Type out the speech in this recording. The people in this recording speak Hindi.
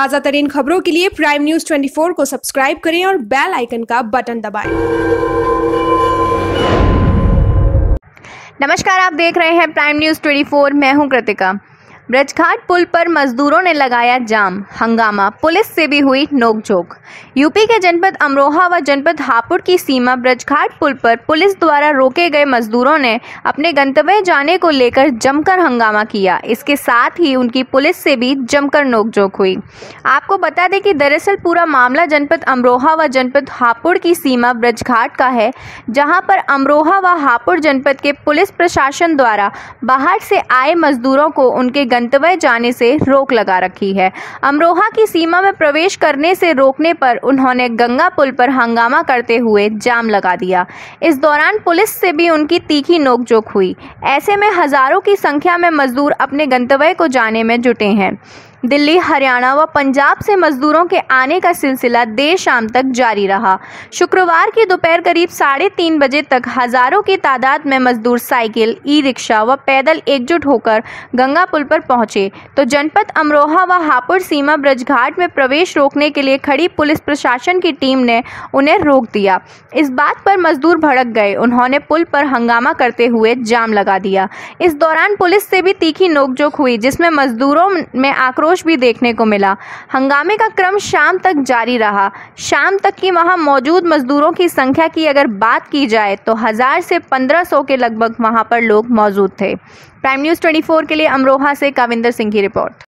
ताज़ा तरीन खबरों के लिए प्राइम न्यूज़ 24 को सब्सक्राइब करें और बेल आइकन का बटन दबाएँ। नमस्कार, आप देख रहे हैं प्राइम न्यूज़ 24 मैं हूँ कृतिका ब्रजघाट पुल पर मजदूरों ने लगाया जाम। हंगामा, पुलिस से भी हुई नोकझोंक। यूपी के जनपद अमरोहा व जनपद हापुड़ की सीमा ब्रजघाट पुल पर पुलिस द्वारा रोके गए मजदूरों ने अपने गंतव्य जाने को लेकर जमकर हंगामा किया। इसके साथ ही उनकी पुलिस से भी जमकर नोकझोंक हुई। आपको बता दें कि दरअसल पूरा मामला जनपद अमरोहा व जनपद हापुड़ की सीमा ब्रजघाट का है, जहाँ पर अमरोहा व हापुड़ जनपद के पुलिस प्रशासन द्वारा बाहर से आए मजदूरों को उनके गंतव्य जाने से रोक लगा रखी है। अमरोहा की सीमा में प्रवेश करने से रोकने पर उन्होंने गंगा पुल पर हंगामा करते हुए जाम लगा दिया। इस दौरान पुलिस से भी उनकी तीखी नोकझोंक हुई। ऐसे में हज़ारों की संख्या में मजदूर अपने गंतव्य को जाने में जुटे हैं। दिल्ली, हरियाणा व पंजाब से मजदूरों के आने का सिलसिला देर शाम तक जारी रहा। शुक्रवार की दोपहर करीब साढ़े तीन बजे तक हज़ारों की तादाद में मजदूर साइकिल ई रिक्शा व पैदल एकजुट होकर गंगा पुल पर पहुँचे। तो जनपद अमरोहा व हापुड़ सीमा ब्रजघाट में प्रवेश रोकने के लिए खड़ी पुलिस प्रशासन की टीम ने उन्हें रोक दिया। इस बात पर मजदूर भड़क गए। उन्होंने पुल पर हंगामा करते हुए जाम लगा दिया। इस दौरान पुलिस से भी तीखी नोकझोंक हुई, जिसमें मजदूरों में आक्रोश आक्रोश भी देखने को मिला। हंगामे का क्रम शाम तक जारी रहा। शाम तक की वहाँ मौजूद मजदूरों की संख्या की अगर बात की जाए तो हज़ार से पंद्रह सौ के लगभग वहाँ पर लोग मौजूद थे। प्राइम न्यूज़ 24 के लिए अमरोहा से काविंदर सिंह की रिपोर्ट।